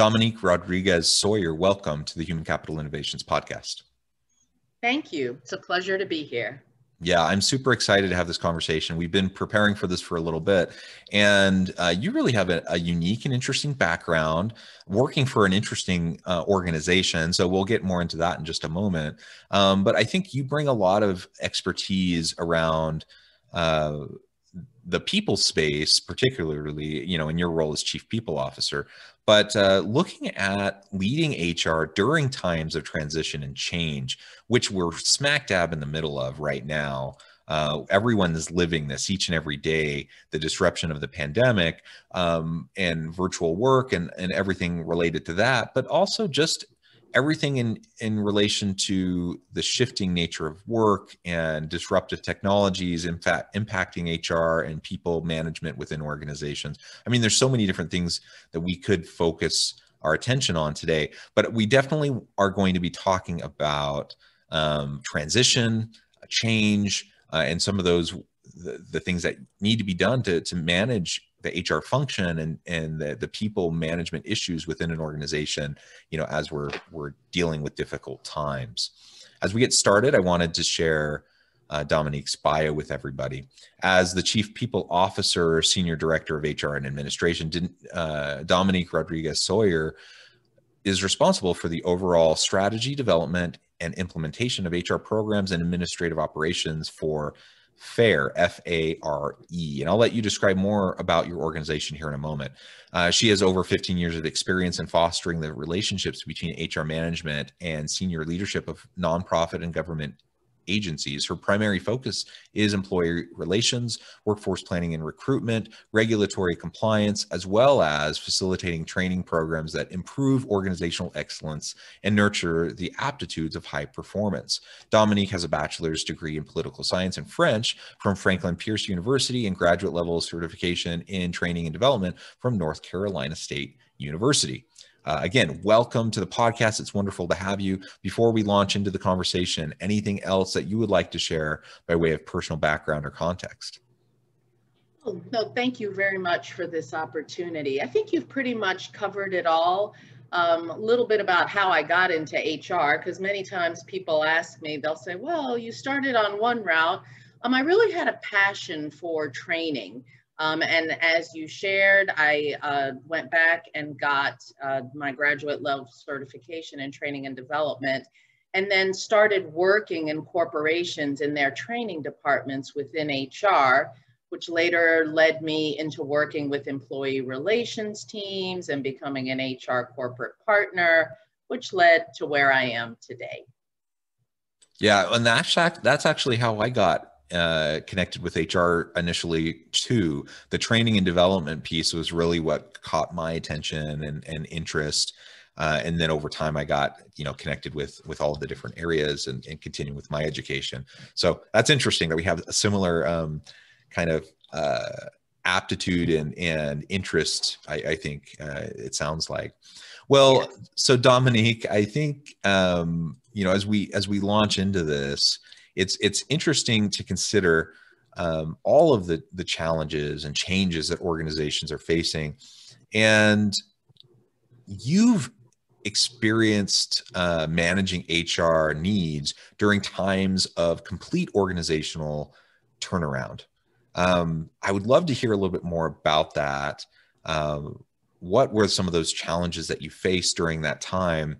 Dominique Rodriguez Sawyer, welcome to the Human Capital Innovations Podcast. Thank you. It's a pleasure to be here. Yeah, I'm super excited to have this conversation. We've been preparing for this for a little bit, and uh, you really have a, a, unique and interesting background working for an interesting uh, organization. So we'll get more into that in just a moment. Um, but I think you bring a lot of expertise around. Uh, the people space, particularly, you know, in your role as chief people officer, but uh, looking at leading HR during times of transition and change, which we're smack dab in the middle of right now. Uh, everyone is living this each and every day the disruption of the pandemic um, and virtual work and, and everything related to that, but also just everything in in relation to the shifting nature of work and disruptive technologies in fact impacting hr and people management within organizations. I mean there's so many different things that we could focus our attention on today but we definitely are going to be talking about um, transition change uh, and some of those the, the things that need to be done to, to manage the HR function and and the, the people management issues within an organization, you know, as we're we're dealing with difficult times. As we get started, I wanted to share uh, Dominique's bio with everybody. As the Chief People Officer, Senior Director of HR and Administration, uh, Dominique Rodriguez Sawyer is responsible for the overall strategy development and implementation of HR programs and administrative operations for FARE, F A R E. And I'll let you describe more about your organization here in a moment. Uh, she has over 15 years of experience in fostering the relationships between HR management and senior leadership of nonprofit and government agencies. Her primary focus is employee relations, workforce planning and recruitment, regulatory compliance, as well as facilitating training programs that improve organizational excellence and nurture the aptitudes of high performance. Dominique has a bachelor's degree in political science and French from Franklin Pierce University and graduate level certification in training and development from North Carolina State University. Uh, again, welcome to the podcast. It's wonderful to have you. Before we launch into the conversation, anything else that you would like to share by way of personal background or context? Oh, no, thank you very much for this opportunity. I think you've pretty much covered it all. Um, a little bit about how I got into HR, because many times people ask me, they'll say, well, you started on one route. Um, I really had a passion for training. Um, and as you shared, I uh, went back and got uh, my graduate level certification in training and development, and then started working in corporations in their training departments within HR, which later led me into working with employee relations teams and becoming an HR corporate partner, which led to where I am today. Yeah, and that's that's actually how I got uh, connected with HR initially too. The training and development piece was really what caught my attention and, and interest. Uh, and then over time, I got you know connected with with all the different areas and, and continuing with my education. So that's interesting that we have a similar um, kind of uh, aptitude and and interest. I, I think uh, it sounds like. Well, so Dominique, I think um, you know as we as we launch into this, it's it's interesting to consider um, all of the the challenges and changes that organizations are facing, and you've experienced uh, managing HR needs during times of complete organizational turnaround. Um, I would love to hear a little bit more about that. Um, what were some of those challenges that you faced during that time?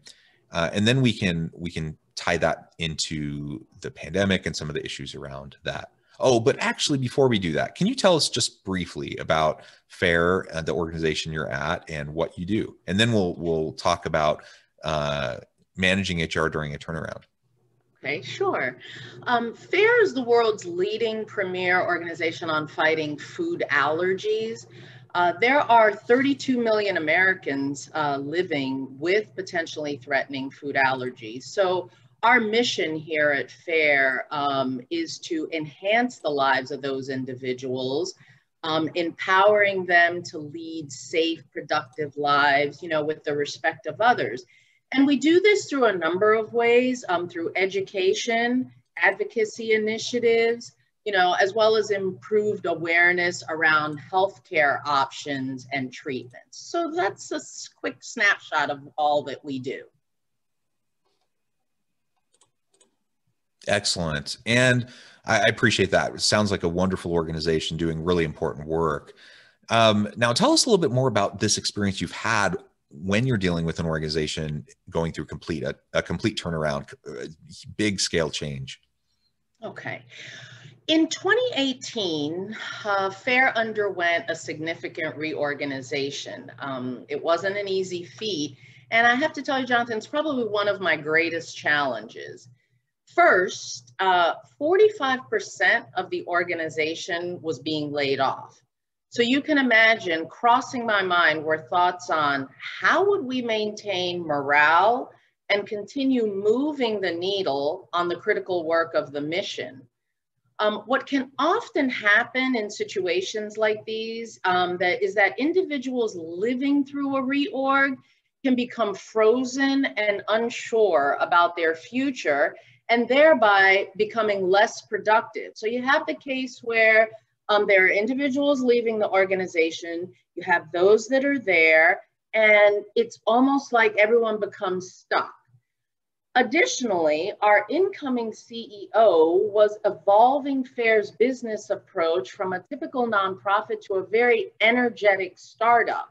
Uh, and then we can we can tie that into the pandemic and some of the issues around that. Oh, but actually, before we do that, can you tell us just briefly about FARE, uh, the organization you're at, and what you do, and then we'll we'll talk about uh, managing HR during a turnaround. Okay, sure. Um, FARE is the world's leading premier organization on fighting food allergies. Uh, there are 32 million Americans uh, living with potentially threatening food allergies. So our mission here at FARE um, is to enhance the lives of those individuals, um, empowering them to lead safe, productive lives, you know, with the respect of others. And we do this through a number of ways, um, through education, advocacy initiatives, you know, as well as improved awareness around healthcare options and treatments. So that's a quick snapshot of all that we do. Excellent. And I, appreciate that. It sounds like a wonderful organization doing really important work. Um, now, tell us a little bit more about this experience you've had when you're dealing with an organization going through complete a, a complete turnaround, big scale change. Okay. In 2018, uh, FARE underwent a significant reorganization. Um, it wasn't an easy feat. And I have to tell you, Jonathan, it's probably one of my greatest challenges. First, uh, 45% of the organization was being laid off. So you can imagine crossing my mind were thoughts on how would we maintain morale and continue moving the needle on the critical work of the mission. Um, what can often happen in situations like these um, that is that individuals living through a reorg can become frozen and unsure about their future and thereby becoming less productive. So you have the case where um, there are individuals leaving the organization, you have those that are there, and it's almost like everyone becomes stuck. Additionally, our incoming CEO was evolving FARE's business approach from a typical nonprofit to a very energetic startup.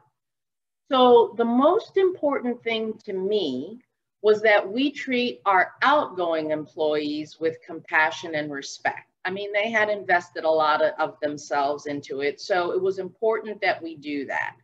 So the most important thing to me was that we treat our outgoing employees with compassion and respect. I mean, they had invested a lot of, of themselves into it, so it was important that we do that.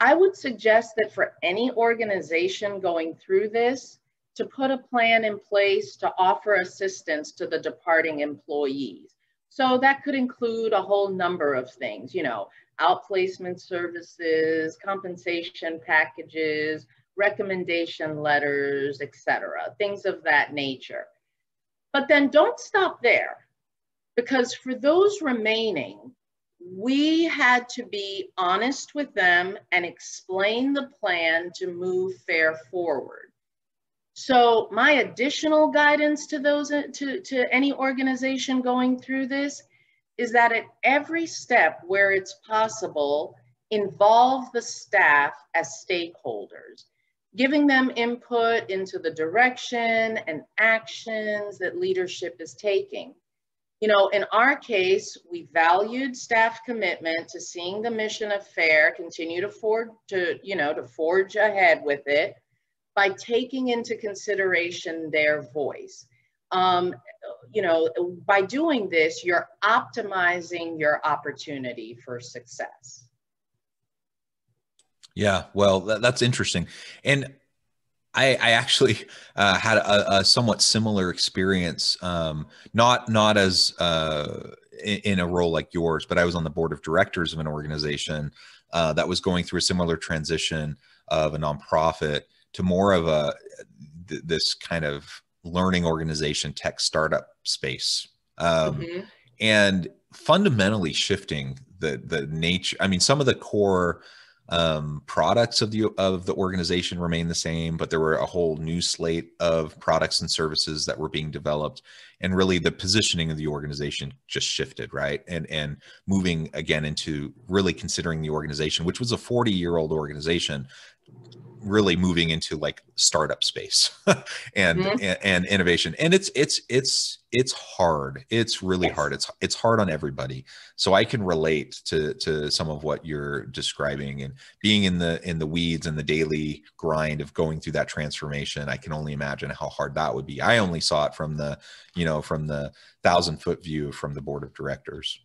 I would suggest that for any organization going through this, to put a plan in place to offer assistance to the departing employees. So that could include a whole number of things, you know, outplacement services, compensation packages, recommendation letters, etc., things of that nature. But then don't stop there, because for those remaining, we had to be honest with them and explain the plan to move FARE forward. So my additional guidance to those to, to any organization going through this is that at every step where it's possible, involve the staff as stakeholders, giving them input into the direction and actions that leadership is taking. You know, in our case, we valued staff commitment to seeing the mission of FARE continue to forge to, you know, to forge ahead with it by taking into consideration their voice. Um, you know, by doing this, you're optimizing your opportunity for success. Yeah, well, that, that's interesting. And I, I actually uh, had a, a, somewhat similar experience, um, not not as uh, in, in, a role like yours, but I was on the board of directors of an organization uh, that was going through a similar transition of a nonprofit to more of a th- this kind of learning organization tech startup space um, mm-hmm. and fundamentally shifting the the nature i mean some of the core um, products of the of the organization remain the same but there were a whole new slate of products and services that were being developed. And really the positioning of the organization just shifted right? And and moving again into really considering the organization which was a 40 year old organization really moving into like startup space and, mm-hmm. and, and innovation. And it's it's it's it's hard. It's really yes. hard. It's it's hard on everybody. So i can relate to to some of what you're describing and being in the in the weeds and the daily grind of going through that transformation i can only imagine how hard that would be. I only saw it from the you know from the thousand foot view from the board of directors.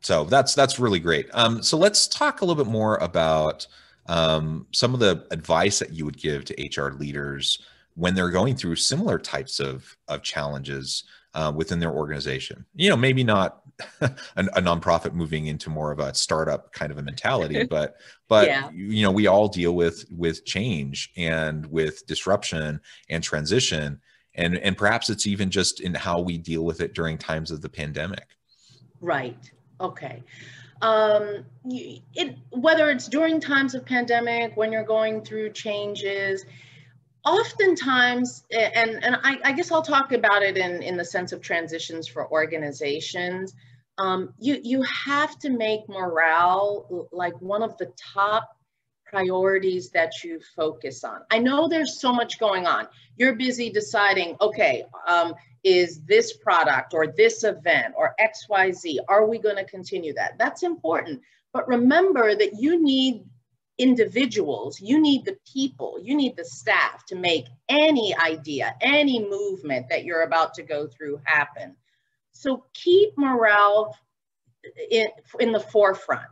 So that's that's really great. Um, so let's talk a little bit more about um, some of the advice that you would give to HR leaders when they're going through similar types of, of challenges uh, within their organization. You know, maybe not a, a, nonprofit moving into more of a startup kind of a mentality, but but yeah. you know, we all deal with with change and with disruption and transition, and and perhaps it's even just in how we deal with it during times of the pandemic. Right. Okay um, it, whether it's during times of pandemic, when you're going through changes, oftentimes, and, and I, I, guess I'll talk about it in, in the sense of transitions for organizations, um, you, you have to make morale like one of the top priorities that you focus on. I know there's so much going on. You're busy deciding, okay, um, is this product or this event or XYZ, are we going to continue that? That's important. But remember that you need individuals, you need the people, you need the staff to make any idea, any movement that you're about to go through happen. So keep morale in, in the forefront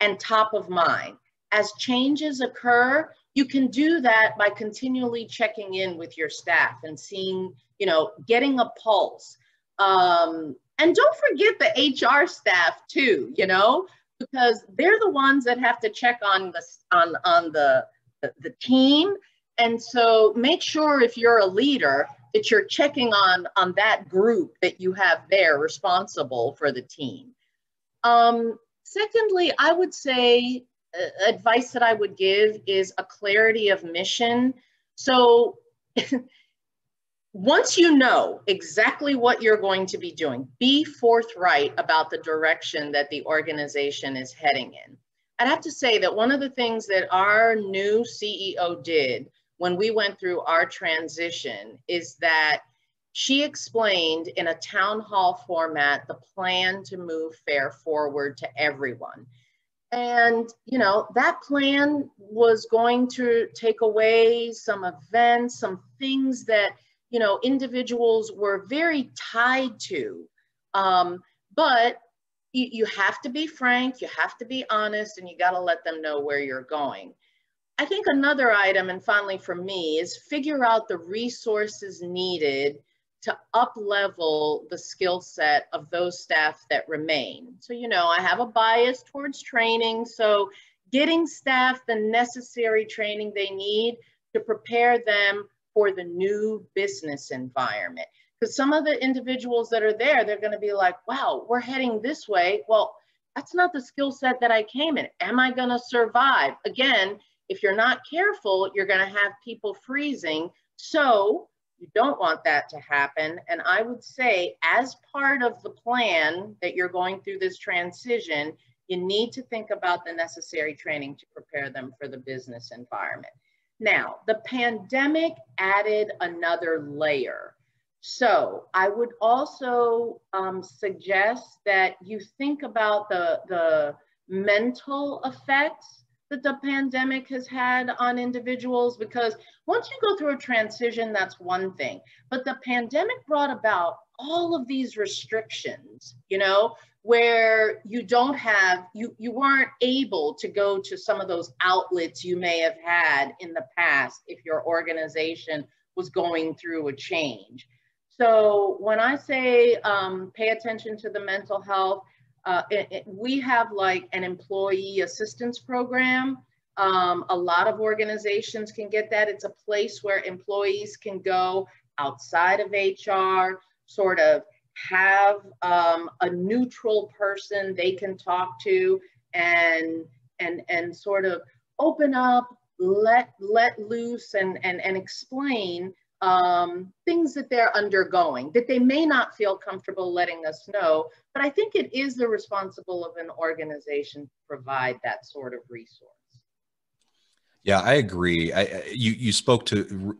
and top of mind. As changes occur, you can do that by continually checking in with your staff and seeing, you know, getting a pulse. Um, and don't forget the HR staff too, you know, because they're the ones that have to check on the on on the the, the team and so make sure if you're a leader that you're checking on on that group that you have there responsible for the team um, secondly i would say advice that i would give is a clarity of mission so once you know exactly what you're going to be doing, be forthright about the direction that the organization is heading in. I'd have to say that one of the things that our new CEO did when we went through our transition is that she explained in a town hall format the plan to move FARE forward to everyone. And, you know, that plan was going to take away some events, some things that you know, individuals were very tied to. Um, but you, you have to be frank, you have to be honest, and you got to let them know where you're going. I think another item, and finally for me, is figure out the resources needed to up level the skill set of those staff that remain. So, you know, I have a bias towards training. So, getting staff the necessary training they need to prepare them for the new business environment. Because some of the individuals that are there, they're going to be like, wow, we're heading this way. Well, that's not the skill set that I came in. Am I going to survive? Again, if you're not careful, you're going to have people freezing. So you don't want that to happen. And I would say, as part of the plan that you're going through this transition, you need to think about the necessary training to prepare them for the business environment. Now, the pandemic added another layer. So I would also um, suggest that you think about the, the mental effects that the pandemic has had on individuals because once you go through a transition, that's one thing. But the pandemic brought about all of these restrictions, you know, where you don't have you you weren't able to go to some of those outlets you may have had in the past if your organization was going through a change so when i say um, pay attention to the mental health uh, it, it, we have like an employee assistance program. Um, a lot of organizations can get that. It's a place where employees can go outside of hr sort of have um, a neutral person they can talk to and and and sort of open up let let loose and and, and explain um, things that they're undergoing that they may not feel comfortable letting us know but i think it is the responsible of an organization to provide that sort of resource yeah, I agree. I, you you spoke to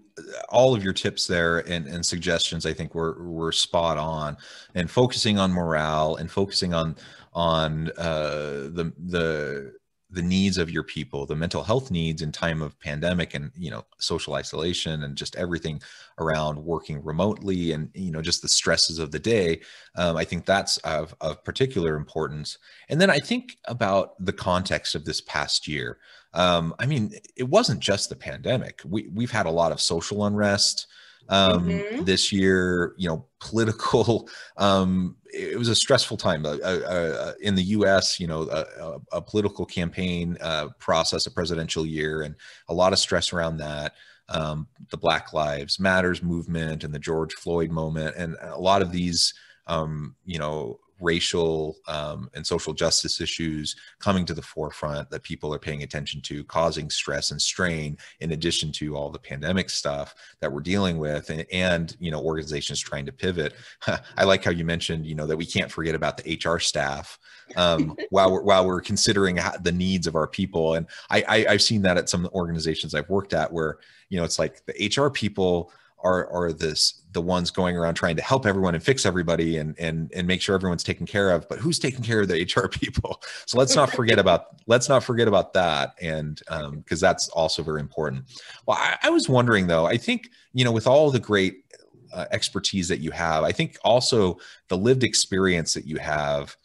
all of your tips there and, and suggestions. I think were were spot on, and focusing on morale and focusing on on uh, the the the needs of your people, the mental health needs in time of pandemic and you know social isolation and just everything around working remotely and you know just the stresses of the day. Um, I think that's of, of particular importance. And then I think about the context of this past year. Um, I mean, it wasn't just the pandemic. We we've had a lot of social unrest um, mm-hmm. this year. You know, political. Um, it was a stressful time uh, uh, uh, in the U.S. You know, a, a political campaign uh, process, a presidential year, and a lot of stress around that. Um, the Black Lives Matters movement and the George Floyd moment, and a lot of these, um, you know, racial um, and social justice issues coming to the forefront that people are paying attention to, causing stress and strain, in addition to all the pandemic stuff that we're dealing with, and, and you know organizations trying to pivot. I like how you mentioned you know that we can't forget about the HR staff um, while we're while we're considering the needs of our people, and I, I I've seen that at some organizations I've worked at where you know it's like the HR people are are this the ones going around trying to help everyone and fix everybody and and and make sure everyone's taken care of but who's taking care of the hr people? So let's not forget about let's not forget about that. And because um, that's also very important. Well I, I, was wondering though i think you know with all the great uh, expertise that you have i think also the lived experience that you have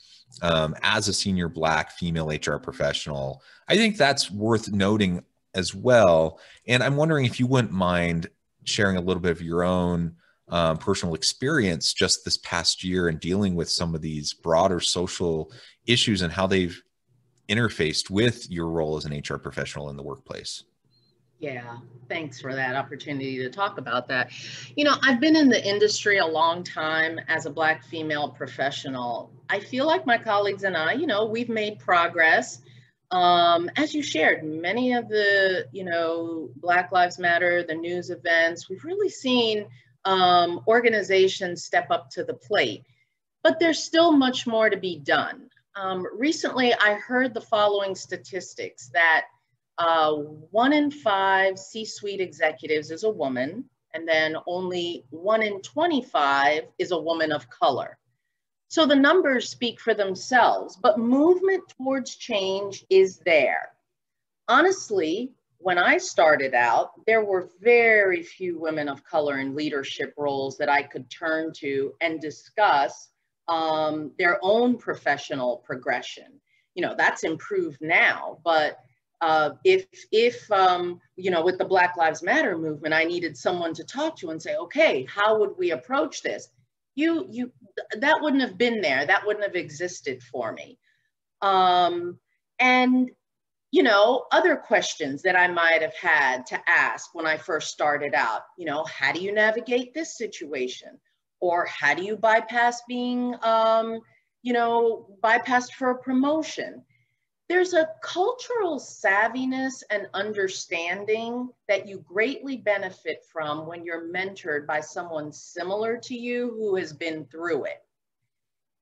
um, as a senior black female hr professional i think that's worth noting as well. And i'm wondering if you wouldn't mind sharing a little bit of your own um, personal experience just this past year and dealing with some of these broader social issues and how they've interfaced with your role as an HR professional in the workplace. Yeah, thanks for that opportunity to talk about that. You know, I've been in the industry a long time as a Black female professional. I feel like my colleagues and I, you know, we've made progress um, as you shared, many of the, you know, Black Lives Matter, the news events, we've really seen um, organizations step up to the plate, but there's still much more to be done. Um, recently, I heard the following statistics that uh, one in five C-suite executives is a woman, and then only one in 25 is a woman of color. So the numbers speak for themselves, but movement towards change is there. Honestly, when I started out, there were very few women of color in leadership roles that I could turn to and discuss um, their own professional progression. You know, that's improved now, but uh, if if um, you know with the Black Lives Matter movement, I needed someone to talk to and say, okay, how would we approach this? You you that wouldn't have been there. That wouldn't have existed for me. Um, and you know other questions that i might have had to ask when i first started out you know how do you navigate this situation? Or how do you bypass being um, you know bypassed for a promotion there's a cultural savviness and understanding that you greatly benefit from when you're mentored by someone similar to you who has been through it.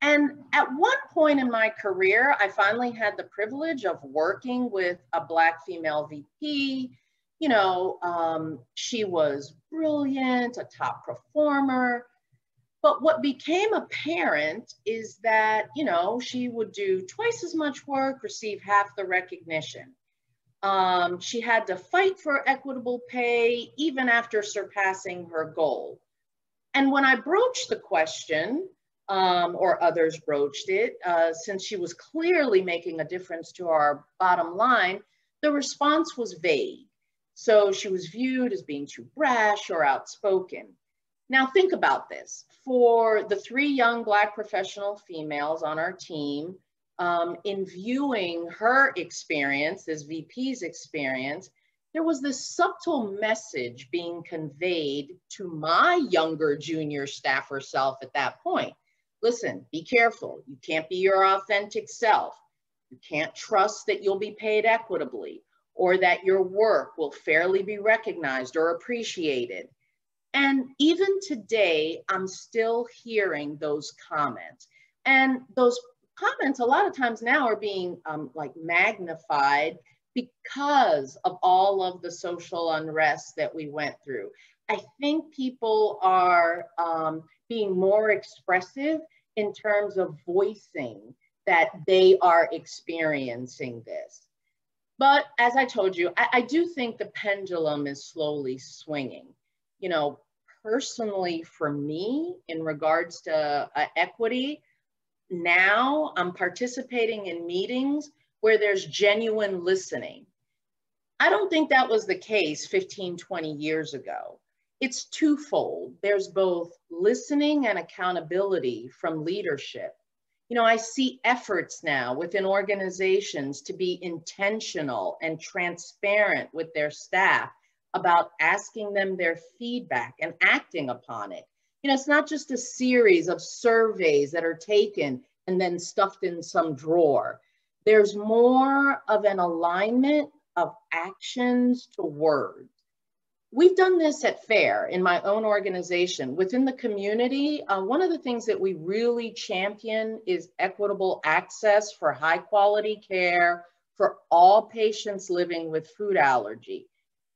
And at one point in my career, I finally had the privilege of working with a Black female VP. You know, um, she was brilliant, a top performer. But what became apparent is that, you know, she would do twice as much work, receive half the recognition. Um, she had to fight for equitable pay even after surpassing her goal. And when I broached the question, um, or others broached it, uh, since she was clearly making a difference to our bottom line, the response was vague. So she was viewed as being too brash or outspoken. Now think about this. For the three young Black professional females on our team, um, in viewing her experience, this VP's experience, there was this subtle message being conveyed to my younger junior staffer self at that point. Listen, be careful. You can't be your authentic self. You can't trust that you'll be paid equitably or that your work will fairly be recognized or appreciated. And even today, I'm still hearing those comments. And those comments, a lot of times now, are being um, like magnified because of all of the social unrest that we went through. I think people are um, being more expressive in terms of voicing that they are experiencing this. But as I told you, I, I do think the pendulum is slowly swinging you know, personally for me in regards to uh, equity, now I'm participating in meetings where there's genuine listening. I don't think that was the case 15, 20 years ago. It's twofold. There's both listening and accountability from leadership. You know, I see efforts now within organizations to be intentional and transparent with their staff about asking them their feedback and acting upon it. You know, it's not just a series of surveys that are taken and then stuffed in some drawer. There's more of an alignment of actions to words. We've done this at FARE in my own organization. Within the community, uh, one of the things that we really champion is equitable access for high quality care for all patients living with food allergy.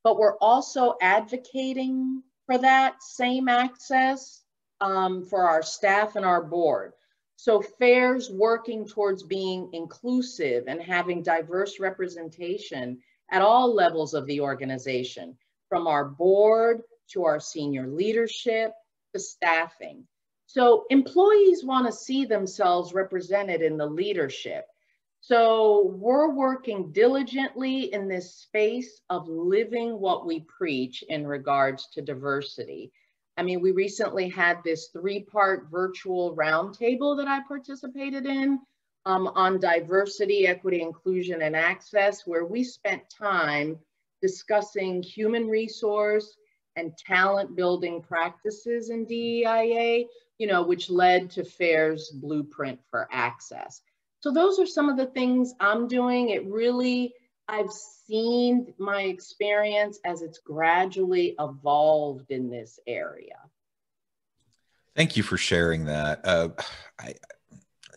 But we're also advocating for that same access um, for our staff and our board. So FARE's working towards being inclusive and having diverse representation at all levels of the organization from our board to our senior leadership to staffing. So employees want to see themselves represented in the leadership. So we're working diligently in this space of living what we preach in regards to diversity. I mean, we recently had this three-part virtual roundtable that I participated in um, on diversity, equity, inclusion, and access, where we spent time discussing human resource and talent building practices in DEIA, you know, which led to FARE's blueprint for access. So those are some of the things I'm doing. It really, I've seen my experience as it's gradually evolved in this area. Thank you for sharing that. Uh, I,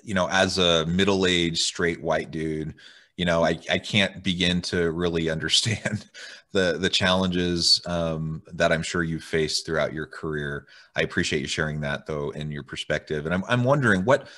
you know, as a middle-aged straight white dude, you know I, I can't begin to really understand the the challenges um, that i'm sure you've faced throughout your career i appreciate you sharing that though in your perspective and i'm, I'm wondering what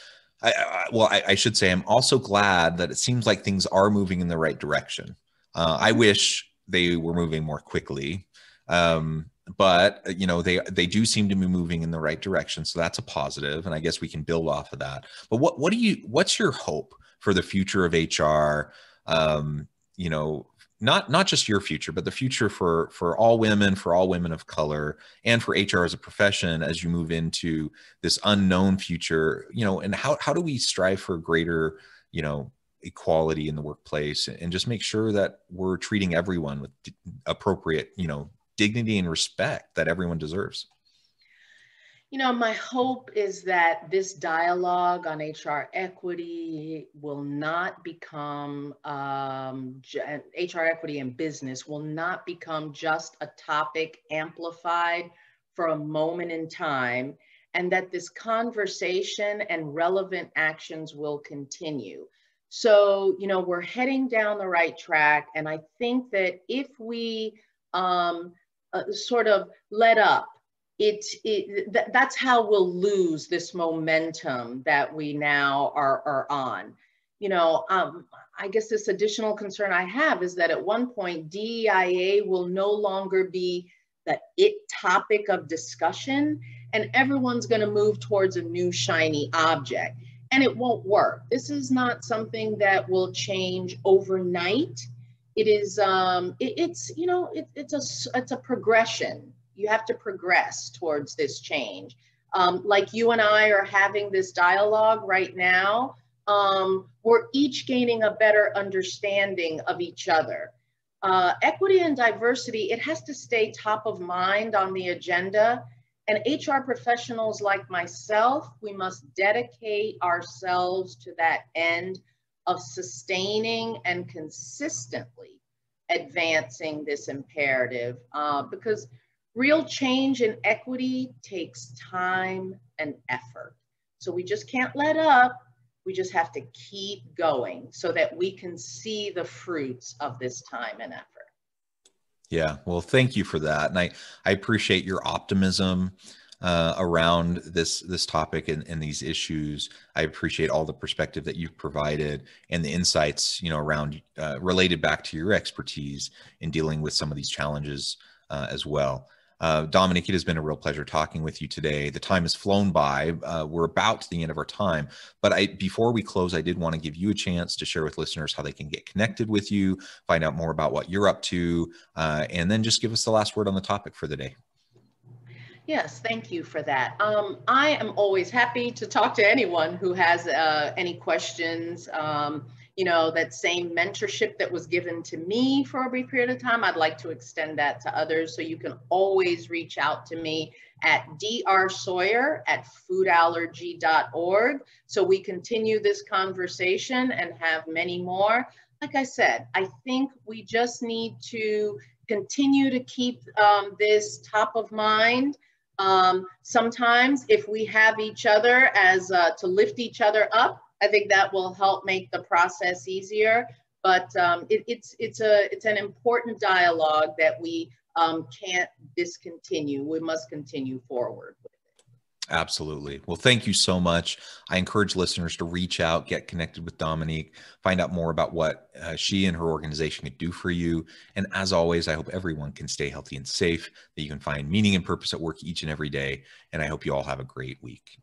I, I well I, I, should say i'm also glad that it seems like things are moving in the right direction uh, i wish they were moving more quickly um, but you know they they do seem to be moving in the right direction so that's a positive and i guess we can build off of that but what what do you what's your hope for the future of HR. Um, you know, not not just your future, but the future for for all women, for all women of color, and for HR as a profession as you move into this unknown future. You know, and how how do we strive for greater, you know, equality in the workplace and just make sure that we're treating everyone with appropriate, you know, dignity and respect that everyone deserves. You know, my hope is that this dialogue on HR equity will not become, um, HR equity in business will not become just a topic amplified for a moment in time, and that this conversation and relevant actions will continue. So, you know, we're heading down the right track, and I think that if we um, uh, sort of let up it, it th that's how we'll lose this momentum that we now are, are on. You know, um, I guess this additional concern I have is that at one point DEIA will no longer be the it topic of discussion and everyone's going to move towards a new shiny object and it won't work. This is not something that will change overnight. It is, um, it, it's, you know, it, it's a, it's a progression you have to progress towards this change. Um, like you and I are having this dialogue right now, um, we're each gaining a better understanding of each other. Uh, equity and diversity, it has to stay top of mind on the agenda. And HR professionals like myself, we must dedicate ourselves to that end of sustaining and consistently advancing this imperative uh, because Real change in equity takes time and effort. So we just can't let up. We just have to keep going so that we can see the fruits of this time and effort. Yeah, well, thank you for that. And I, I appreciate your optimism uh, around this this topic and, and these issues. I appreciate all the perspective that you've provided and the insights, you know, around uh, related back to your expertise in dealing with some of these challenges uh, as well. Uh, Dominic, it has been a real pleasure talking with you today. The time has flown by. Uh, we're about to the end of our time, but I, before we close, I did want to give you a chance to share with listeners how they can get connected with you, find out more about what you're up to, uh, and then just give us the last word on the topic for the day. Yes, thank you for that. Um, I am always happy to talk to anyone who has uh, any questions. Um, you know, that same mentorship that was given to me for a brief period of time, I'd like to extend that to others. So you can always reach out to me at drsawyer at foodallergy.org. So we continue this conversation and have many more. Like I said, I think we just need to continue to keep um, this top of mind. Um, sometimes if we have each other as uh, to lift each other up, I think that will help make the process easier. But um, it, it's it's a it's an important dialogue that we um, can't discontinue. We must continue forward. With. It. Absolutely. Well, thank you so much. I encourage listeners to reach out, get connected with Dominique, find out more about what uh, she and her organization can do for you. And as always, I hope everyone can stay healthy and safe, that you can find meaning and purpose at work each and every day. And I hope you all have a great week.